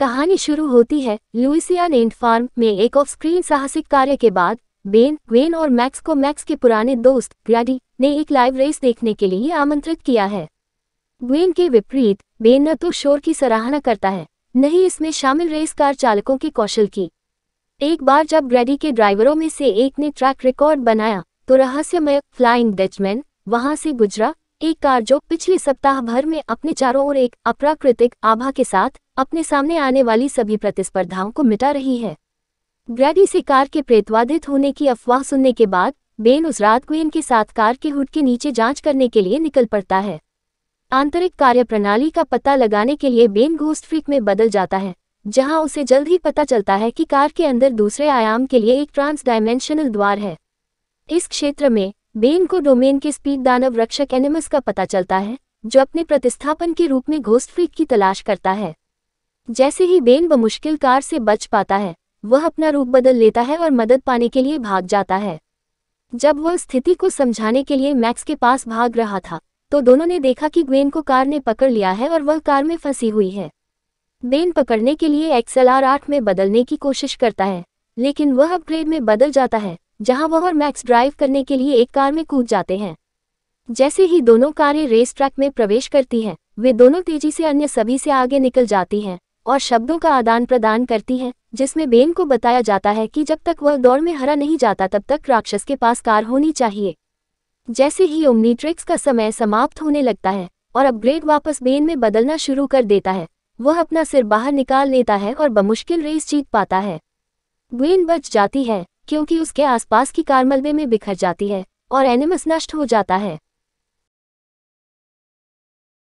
कहानी शुरू होती है लुइसिया नेंट फार्म में एक ऑफ़ स्क्रीन साहसिक कार्य के बाद, बेन, ग्वेन और मैक्स को मैक्स के पुराने दोस्त, ग्रैडी, ने एक लाइव रेस देखने के लिए आमंत्रित किया है। ग्वेन के विपरीत, बेन न तो शोर की सराहना करता है, न ही इसमें शामिल रेस कार चालकों के कौशल की। एक बार जब ग्रैडी के ड्राइवरों में से एक ने ट्रैक रिकॉर्ड बनाया तो रहस्यमय, फ्लाइंग डचमैन, वहाँ से गुजरा एक कार जो पिछले सप्ताह भर में अपने चारों ओर एक अप्राकृतिक आभा के साथ अपने सामने आने वाली सभी प्रतिस्पर्धाओं को मिटा रही है। ग्रैडी से कार के प्रेतवादित होने की अफवाह सुनने के बाद, बेन उस रात के साथ कार के हुड के नीचे जाँच करने के लिए निकल पड़ता है। आंतरिक कार्यप्रणाली का पता लगाने के लिए बेन घोस्ट फ्रीक में बदल जाता है, जहाँ उसे जल्द ही पता चलता है कि कार के अंदर दूसरे आयाम के लिए एक ट्रांस डायमेंशनल द्वार है। इस क्षेत्र में बेन को डोमेन के स्पीड दानव रक्षक एनिमस का पता चलता है, जो अपने प्रतिस्थापन के रूप में घोस्ट फ्रीक की तलाश करता है। जैसे ही बेन बमुश्किल कार से बच पाता है, वह अपना रूप बदल लेता है और मदद पाने के लिए भाग जाता है। जब वह स्थिति को समझाने के लिए मैक्स के पास भाग रहा था तो दोनों ने देखा कि ग्वेन को कार ने पकड़ लिया है और वह कार में फंसी हुई है। बेन पकड़ने के लिए एक्सएलआर आठ में बदलने की कोशिश करता है, लेकिन वह अपग्रेड में बदल जाता है। जहाँ वह और मैक्स ड्राइव करने के लिए एक कार में कूद जाते हैं। जैसे ही दोनों कारें रेस ट्रैक में प्रवेश करती हैं, वे दोनों तेज़ी से अन्य सभी से आगे निकल जाती हैं और शब्दों का आदान प्रदान करती हैं, जिसमें बेन को बताया जाता है कि जब तक वह दौड़ में हरा नहीं जाता तब तक राक्षस के पास कार होनी चाहिए। जैसे ही ओमनीट्रिक्स का समय समाप्त होने लगता है और अपग्रेड वापस बेन में बदलना शुरू कर देता है, वह अपना सिर बाहर निकाल लेता है और बमुश्किल रेस जीत पाता है। ग्वेन बच जाती है क्योंकि उसके आसपास की कार मलबे में बिखर जाती है और एनिमस नष्ट हो जाता है।